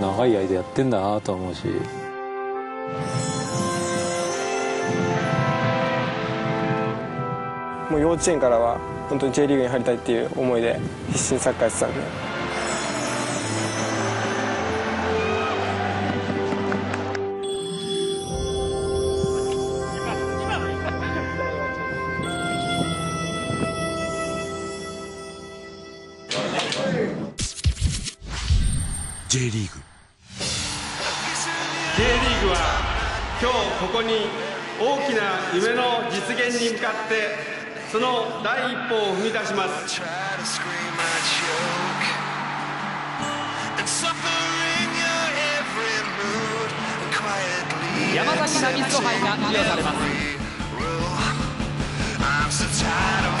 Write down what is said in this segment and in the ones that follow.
長い間やってんだなと思うし。もう幼稚園からは本当に J リーグに入りたいっていう思いで必死にサッカーやってたんで J リーグ。は今日ここに大きな夢の実現に向かってその第一歩を踏み出します。山崎ナミスが授与されます。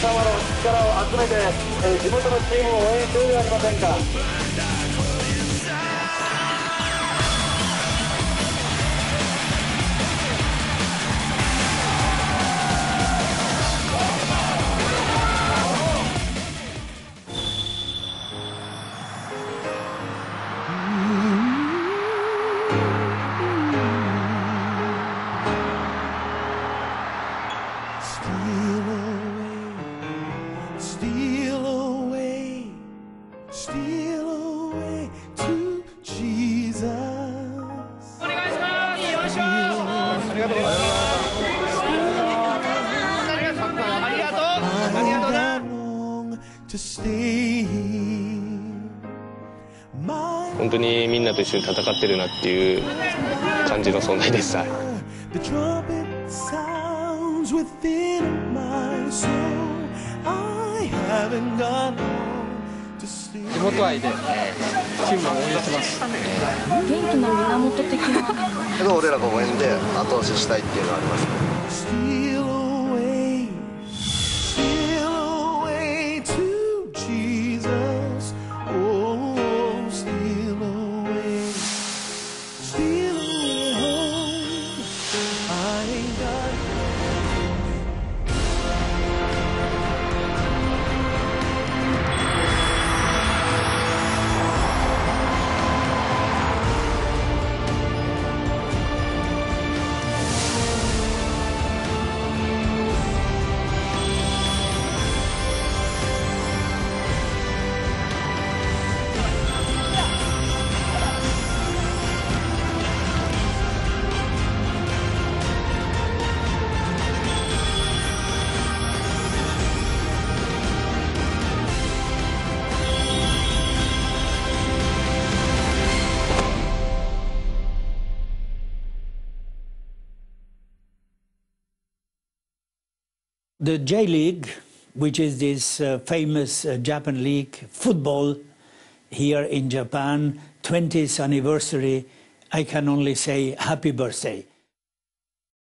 様の力を集めて、え、地元のチームを応援しているではありませんか。Steal away to Jesus. お願いしますよいしょありがとうございますありがとう to stay here. My 本当にみんなと一緒に戦ってるなっていう感じの存在です。はい地元愛でチームを応援してます。元気の源的な。俺らが応援で後押ししたいっていうのはありますね The J League, which is this uh, famous uh, Japan league football here in Japan, 20th anniversary, I can only say happy birthday.